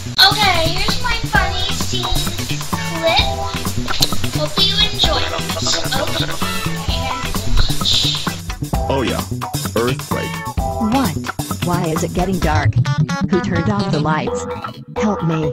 Okay, here's my funny scene clip. Hope you enjoy it. Okay. Oh yeah, earthquake. What? Why is it getting dark? Who turned off the lights? Help me.